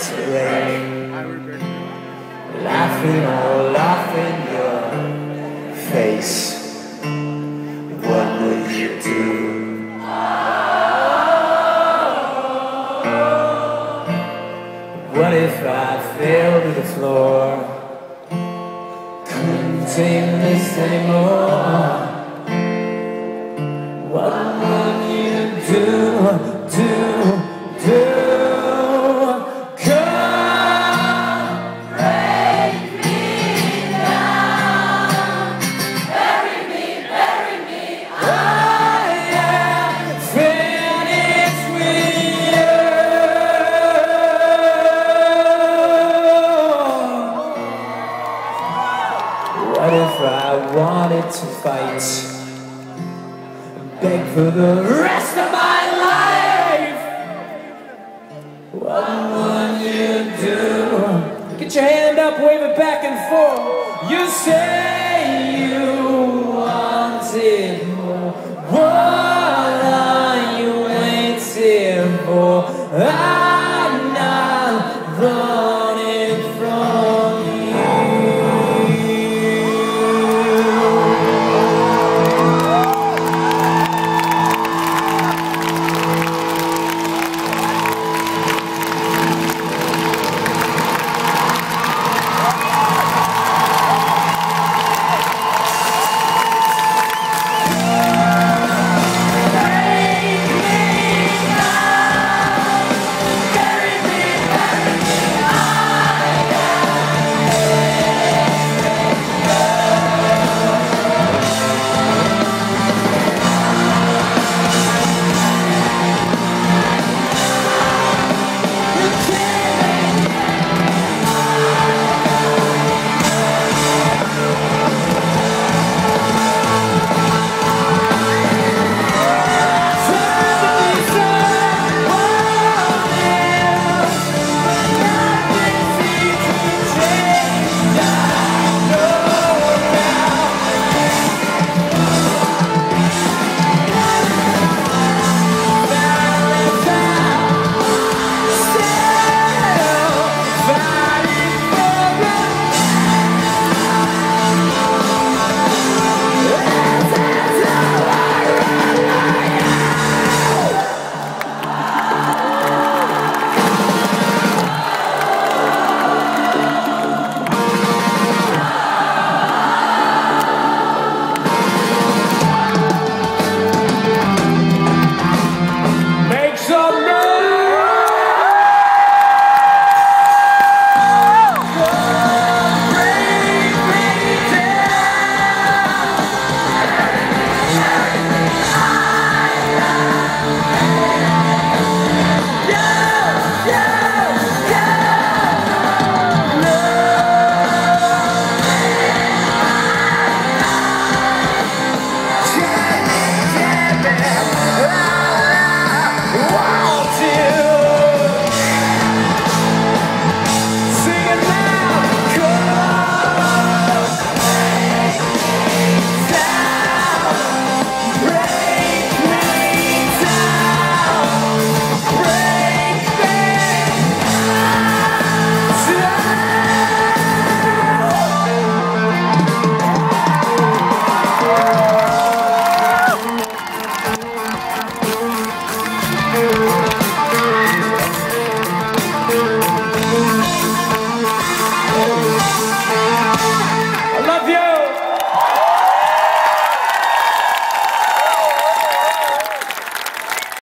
to rain. Laughing, oh, laughing your face. What will you do? What if I fell to the floor? Couldn't take this anymore. Wanted to fight? beg for the rest of my life. What would you do? Get your hand up, wave it back and forth. You say you wanted more. What are you waiting for? I